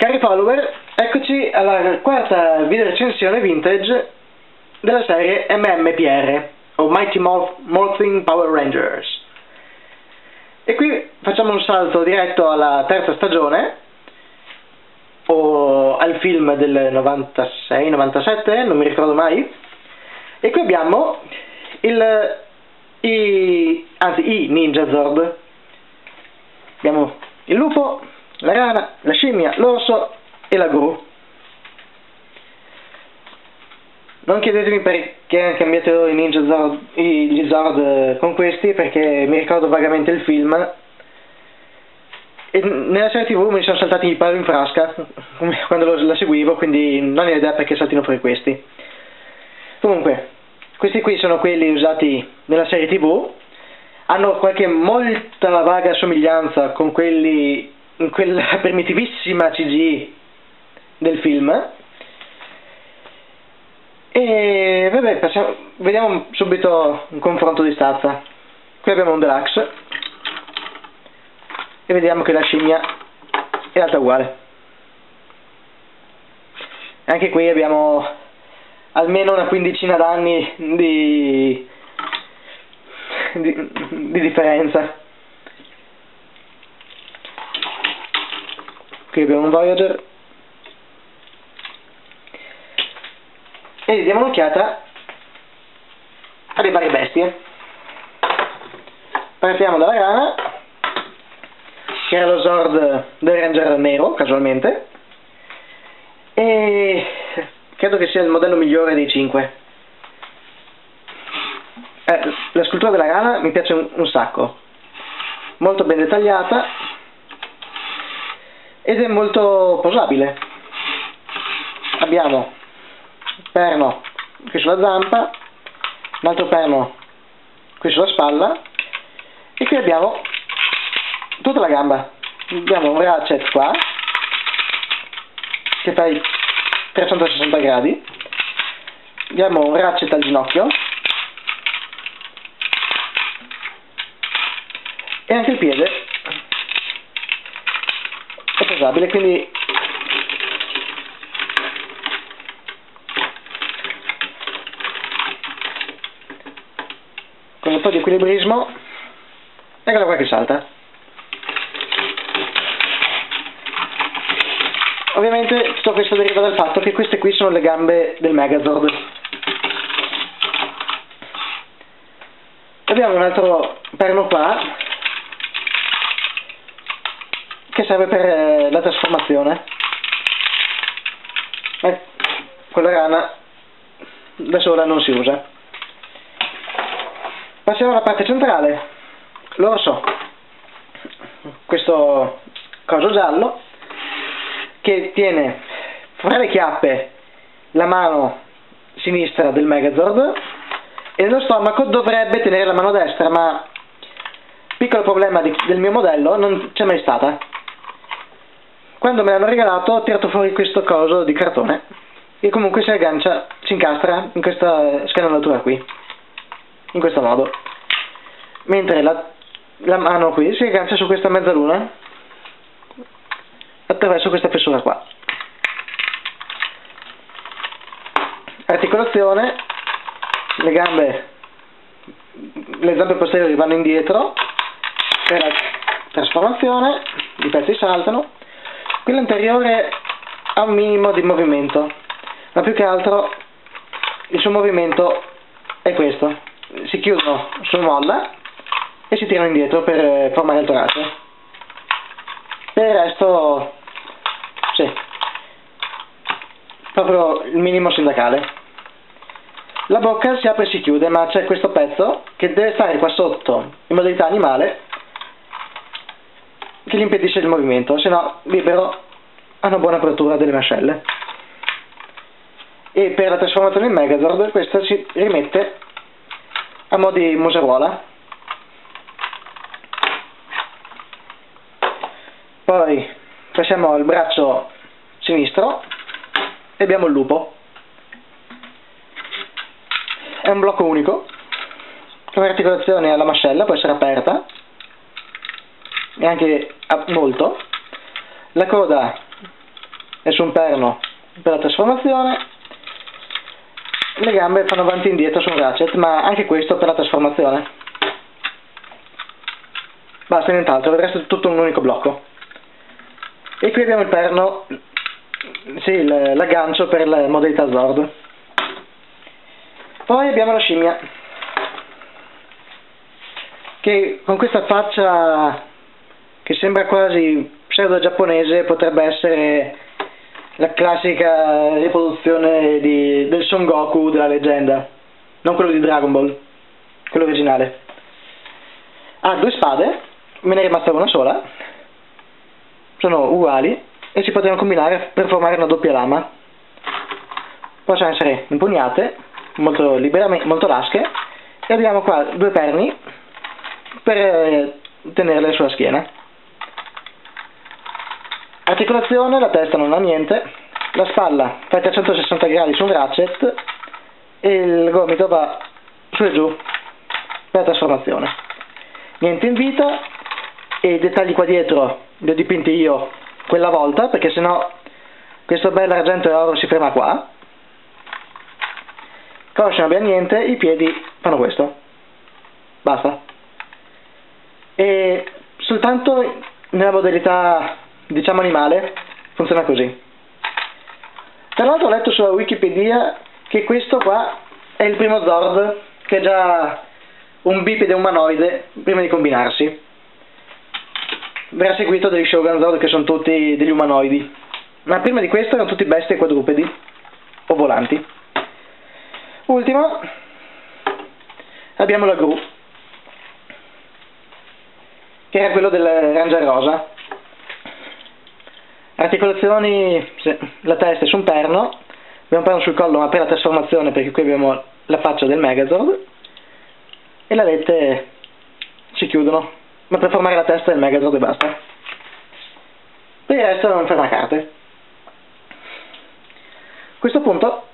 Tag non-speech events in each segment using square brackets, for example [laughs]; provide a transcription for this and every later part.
Cari follower, eccoci alla quarta video recensione vintage della serie MMPR, o Mighty Morphin Power Rangers. E qui facciamo un salto diretto alla terza stagione, o al film del 96-97, non mi ricordo mai, e qui abbiamo il, i, anzi, i Ninja Zord. Abbiamo il lupo, la rana, la scimmia, l'orso e la gru. Non chiedetemi perché hanno cambiato i Ninja Zord, gli Zord con questi, perché mi ricordo vagamente il film. E nella serie tv mi sono saltati i palo in frasca [laughs] quando la seguivo, quindi non ho idea perché saltino fuori questi. Comunque, questi qui sono quelli usati nella serie tv, hanno qualche molta vaga somiglianza con quelli quella [laughs] primitivissima CG del film. E vabbè passiamo, vediamo subito un confronto di stazza qui abbiamo un deluxe. E vediamo che la scimmia è alta uguale. Anche qui abbiamo almeno una quindicina d'anni di, di, di differenza qui abbiamo un Voyager. E diamo un'occhiata alle varie bestie. Partiamo dalla rana che era lo Zord del Ranger nero casualmente. E credo che sia il modello migliore dei 5 eh, la scultura della rana mi piace un, un sacco. Molto ben dettagliata ed è molto posabile. Abbiamo perno qui sulla zampa un altro perno qui sulla spalla e qui abbiamo tutta la gamba. Abbiamo un ratchet qua che fa i 360 gradi. Abbiamo un ratchet al ginocchio. E anche il piede posabile quindi con un po' di equilibrismo eccola qua che salta. Ovviamente tutto questo deriva dal fatto che queste qui sono le gambe del Megazord. Abbiamo un altro perno qua che serve per eh, la trasformazione? Eh, quella rana da sola non si usa. Passiamo alla parte centrale. L'orso. Questo coso giallo che tiene fra le chiappe la mano sinistra del Megazord e nello stomaco dovrebbe tenere la mano destra ma piccolo problema di, del mio modello non c'è mai stata quando me l'hanno regalato ho tirato fuori questo coso di cartone e comunque si aggancia, si incastra in questa scanalatura qui in questo modo. Mentre la, la mano qui si aggancia su questa mezzaluna attraverso questa fessura qua. Articolazione le gambe le zampe posteriori vanno indietro per la trasformazione i pezzi saltano quello anteriore ha un minimo di movimento, ma più che altro il suo movimento è questo. Si chiudono su molla e si tirano indietro per formare il torace. Per il resto, sì, proprio il minimo sindacale. La bocca si apre e si chiude, ma c'è questo pezzo che deve stare qua sotto in modalità animale che gli impedisce il movimento, se no libero ha una buona apertura delle mascelle. E per la trasformazione in Megazord questa si rimette a mo' di museruola. Poi passiamo al braccio sinistro e abbiamo il lupo. È un blocco unico, con articolazione alla mascella, può essere aperta e anche molto. La coda e su un perno per la trasformazione, le gambe fanno avanti e indietro su un ratchet, ma anche questo per la trasformazione. Basta nient'altro, il resto è tutto un unico blocco. E qui abbiamo il perno, sì, l'aggancio per la modalità Zord. Poi abbiamo la scimmia, che con questa faccia che sembra quasi pseudo giapponese potrebbe essere la classica riproduzione di, del Son Goku della leggenda, non quello di Dragon Ball, quello originale. Ha due spade, me ne è rimasta una sola, sono uguali e si potevano combinare per formare una doppia lama. Possono essere impugnate, molto, molto lasche, e abbiamo qua due perni per eh, tenerle sulla schiena. Articolazione, la testa non ha niente, la spalla fa 360 gradi su un ratchet e il gomito va su e giù per trasformazione. Niente in vita e i dettagli qua dietro li ho dipinti io quella volta perché sennò questo bel argento e oro si ferma qua. Coscia non abbiamo niente, i piedi fanno questo. Basta. E soltanto nella modalità diciamo animale, funziona così. Tra l'altro ho letto sulla Wikipedia che questo qua è il primo Zord che è già un bipede umanoide prima di combinarsi. Verrà seguito degli Shogun Zord che sono tutti degli umanoidi. Ma prima di questo erano tutti bestie quadrupedi o volanti. Ultimo abbiamo la Gru che era quello del Ranger Rosa Articolazioni, la testa è su un perno, abbiamo un perno sul collo ma per la trasformazione perché qui abbiamo la faccia del Megazord e le alette si chiudono, ma per formare la testa del Megazord e basta. Per il resto non fermacarte. A questo punto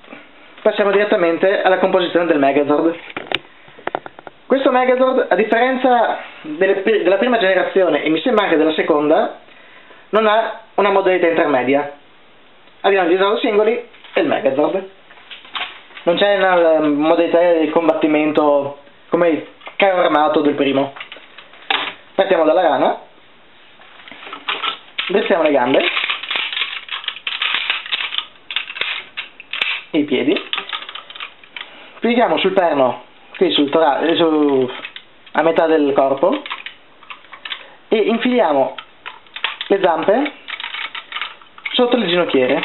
passiamo direttamente alla composizione del Megazord. Questo Megazord, a differenza delle, della prima generazione e mi sembra anche della seconda, non ha una modalità intermedia. Abbiamo gli Zord singoli e il Megazord. Non c'è una modalità di combattimento come il carro armato del primo. Partiamo dalla rana, drizziamo le gambe, i piedi, pieghiamo sul perno, qui sul torace, su, a metà del corpo, e infiliamo le zampe sotto le ginocchiere.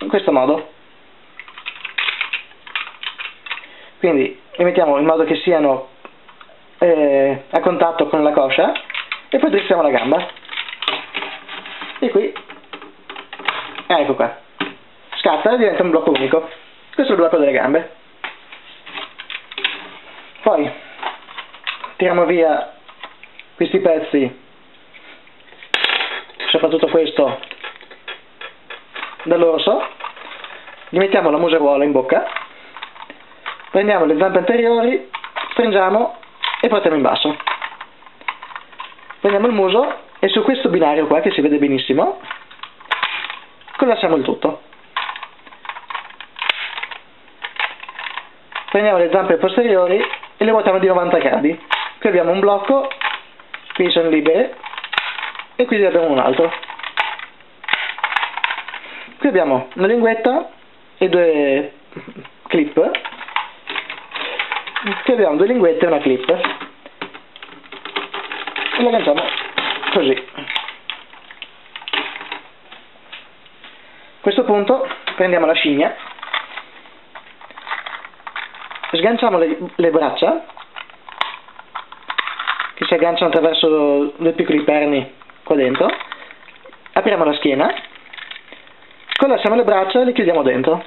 In questo modo. Quindi le mettiamo in modo che siano eh, a contatto con la coscia e poi drizziamo la gamba. E qui. Ecco qua. Scatta e diventa un blocco unico. Questo è il blocco delle gambe. Poi tiriamo via questi pezzi soprattutto questo. Dall'orso gli mettiamo la museruola in bocca. Prendiamo le zampe anteriori stringiamo e portiamo in basso. Prendiamo il muso e su questo binario qua che si vede benissimo collassiamo il tutto. Prendiamo le zampe posteriori e le ruotiamo di 90 gradi. Qui abbiamo un blocco qui sono libere e qui ne abbiamo un altro. Qui abbiamo una linguetta e due clip. Qui abbiamo due linguette e una clip. E la agganciamo così. A questo punto prendiamo la scimmia. Sganciamo le, le braccia che si agganciano attraverso due piccoli perni qua dentro apriamo la schiena. Collassiamo le braccia e le chiudiamo dentro.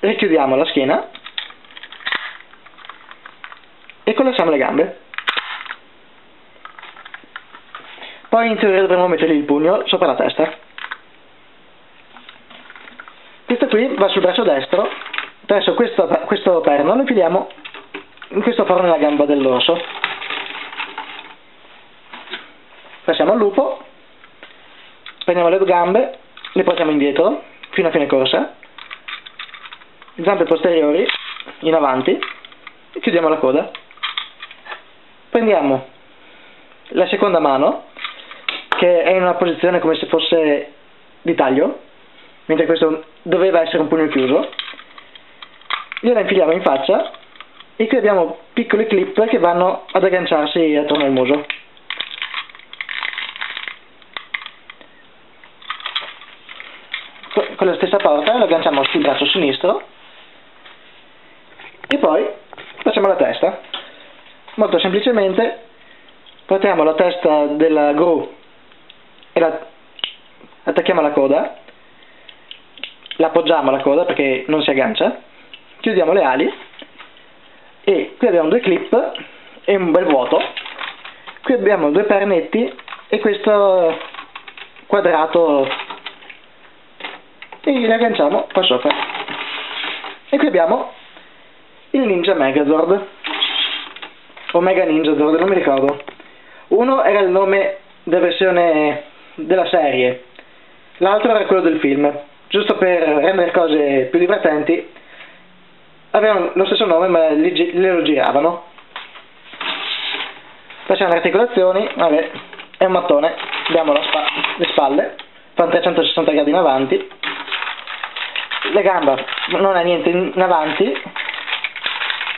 Richiudiamo la schiena. E collassiamo le gambe. Poi in teoria dovremo mettergli il pugno sopra la testa. Questo qui va sul braccio destro. Adesso questo, questo perno lo infiliamo in questo forno nella gamba dell'osso passiamo al lupo, prendiamo le due gambe, le portiamo indietro fino a fine corsa, zampe posteriori in avanti e chiudiamo la coda. Prendiamo la seconda mano che è in una posizione come se fosse di taglio, mentre questo doveva essere un pugno chiuso, gliela infiliamo in faccia e qui abbiamo piccoli clip che vanno ad agganciarsi attorno al muso. Con la stessa porta lo agganciamo sul braccio sinistro e poi facciamo la testa. Molto semplicemente portiamo la testa della gru e la attacchiamo alla coda, la appoggiamo alla coda perché non si aggancia, chiudiamo le ali e qui abbiamo due clip e un bel vuoto. Qui abbiamo due pernetti e questo quadrato e li agganciamo qua sopra e qui abbiamo il Ninja Megazord. O Mega Ninja Zord, non mi ricordo. Uno era il nome della versione della serie. L'altro era quello del film. Giusto per rendere cose più divertenti avevano lo stesso nome ma li, lo giravano. Passiamo alle articolazioni vabbè è un mattone abbiamo spa le spalle fa un 360 gradi in avanti le gambe non ha niente in avanti.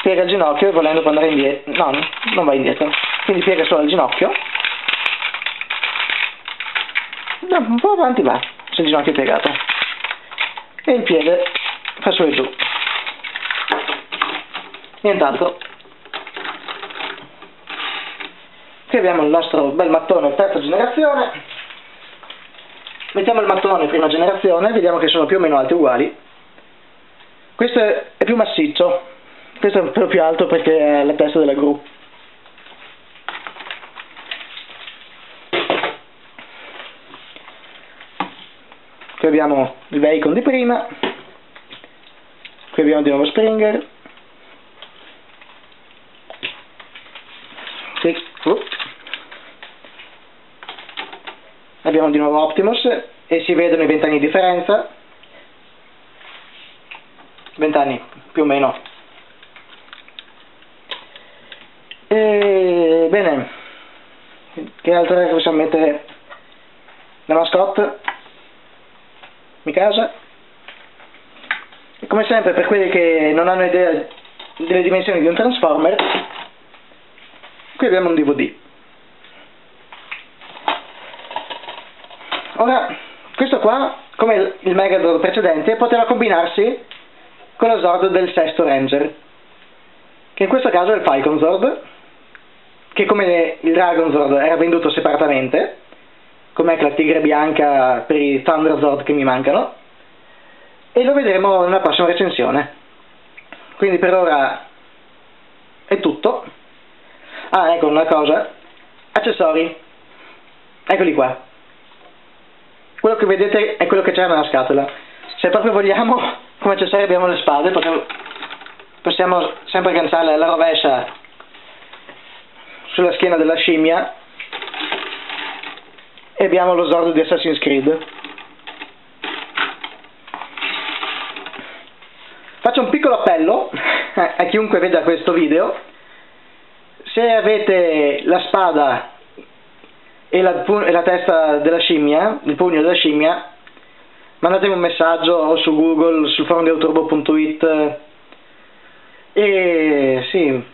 Piega il ginocchio e volendo può andare indietro no, non va indietro. Quindi piega solo il ginocchio. No, un po' avanti va se il ginocchio è piegato. E il piede fa su e giù nient'altro. Qui abbiamo il nostro bel mattone terza generazione mettiamo il mattone prima generazione vediamo che sono più o meno alti uguali. Questo è più massiccio. Questo è un po' più alto perché è la testa della gru. Qui abbiamo il Veicon di prima. Qui abbiamo di nuovo Springer. Sì. uh. Abbiamo di nuovo Optimus e si vedono i 20 anni di differenza. 20 anni più o meno. E bene. Che altro possiamo mettere? La mascotte. Mikasa. E come sempre per quelli che non hanno idea delle dimensioni di un Transformer qui abbiamo un DVD ora questo qua come il Megador precedente poteva combinarsi con lo Zord del sesto Ranger che in questo caso è il Falcon Zord che come il Dragon Zord era venduto separatamente come la tigre bianca per i Thunder Zord che mi mancano e lo vedremo nella prossima recensione quindi per ora è tutto Ah, ecco una cosa. Accessori. Eccoli qua. Quello che vedete è quello che c'è nella scatola. Se proprio vogliamo, [laughs] come accessori abbiamo le spade, possiamo sempre agganciarle alla rovescia sulla schiena della scimmia e abbiamo lo zordo di Assassin's Creed. Faccio un piccolo appello [laughs] a chiunque veda questo video se avete la spada e la, e la, testa della scimmia, il pugno della scimmia, mandatemi un messaggio o su Google, sul forum di autoturbo.it e sì,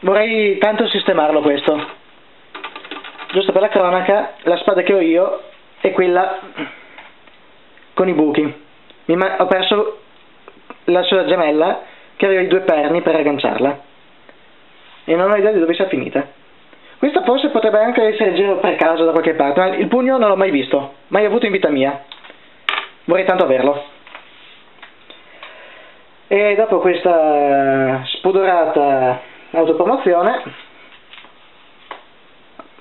vorrei tanto sistemarlo questo. Giusto per la cronaca, la spada che ho io è quella con i buchi. ho perso la sua gemella che aveva i due perni per agganciarla e non ho idea di dove sia finita. Questa forse potrebbe anche essere giro per caso da qualche parte, ma il pugno non l'ho mai visto, mai avuto in vita mia. Vorrei tanto averlo. E dopo questa spudorata autopromozione,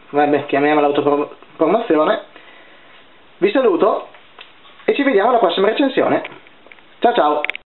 vabbè, chiamiamola autopromozione, vi saluto e ci vediamo alla prossima recensione. Ciao ciao!